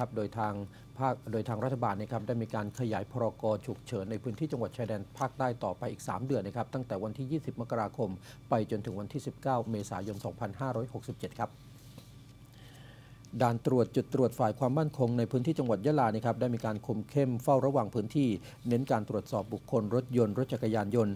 ครับโดยทางภาคโดยทางรัฐบาลนะครับได้มีการขยายพรกฉุกเฉินในพื้นที่จังหวัดชายแดนภาคใต้ต่อไปอีก 3 เดือนนะครับตั้งแต่วันที่ 20 มกราคม ไปจนถึงวันที่ 19 เมษายน 2567 ครับด่านตรวจจุดตรวจฝ่ายความมั่นคงในพื้นที่จังหวัดยะลานะครับได้มีการคุมเข้มเฝ้าระวังพื้นที่ เน้นการตรวจสอบบุคคลรถยนต์รถจักรยานยนต์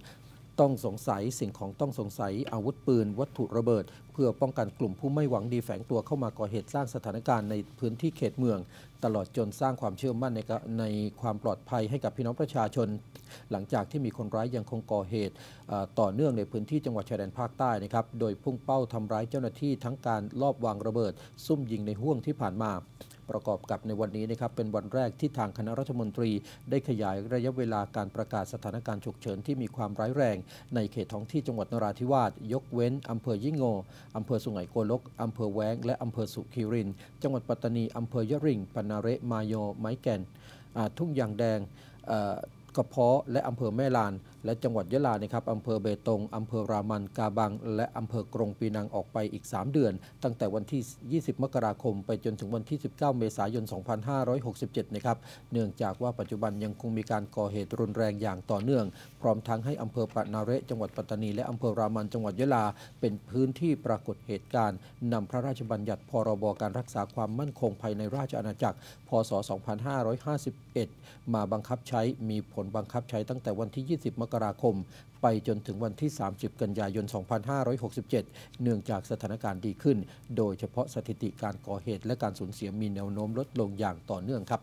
ต้องสงสัยสิ่งของต้องสงสัยอาวุธปืน วัตถุระเบิด เพื่อป้องกันกลุ่มผู้ไม่หวังดีแฝงตัวเข้ามาก่อเหตุสร้างสถานการณ์ในพื้นที่เขตเมือง ตลอดจนสร้างความเชื่อมั่นในในความปลอดภัยให้กับพี่น้องประชาชน หลังจากที่มีคนร้ายยังคงก่อเหตุต่อเนื่องในพื้นที่จังหวัดชายแดนภาคใต้นะครับโดยพุ่งเป้าทำร้ายเจ้าหน้าที่ทั้งการลอบวางระเบิด ซุ่มยิงในห่วงที่ผ่านมา ประกอบกับในวันนี้นะครับเป็นวันแรกที่ทางคณะรัฐมนตรี ได้ขยายระยะเวลาการประกาศสถานการณ์ฉุกเฉินที่มีความร้ายแรง ในเขตท้องที่จังหวัดนราธิวาสยกเว้นอำเภอยิ่งโงอำเภอสุไหงโกลกอำเภอแว้ง และอำเภอสุขีริน จังหวัดปัตตานีอำเภอยะริงปนาเรมาโยไม้แก่นทุ่งยางแดงกระเพาะและอำเภอแม่ลานและจังหวัดยะลานะครับอำเภอเบตงอำเภอรามันกาบัง และอำเภอกรงปีนังออกไปอีก 3 เดือน ตั้งแต่วันที่ 20 มกราคม ไปจนถึงวันที่ 19 เมษายน 2567 นะครับเนื่องจากว่าปัจจุบันยังคงมีการก่อเหตุรุนแรงอย่างต่อเนื่อง พร้อมทั้งให้อำเภอปะนาเระจังหวัดปัตตานีและอำเภอรามันจังหวัดยะลา เป็นพื้นที่ปรากฏเหตุการณ์นำพระราชบัญญัติพรบการรักษาความมั่นคงภายในราชอาณาจักร พศ 2551 มาบังคับใช้มีผลบังคับใช้ตั้งแต่วันที่ 20 มกราคม ไปจนถึงวันที่ 30 กันยายน 2567 เนื่องจากสถานการณ์ดีขึ้น โดยเฉพาะสถิติการก่อเหตุและการสูญเสียมีแนวโน้มลดลงอย่างต่อเนื่องครับ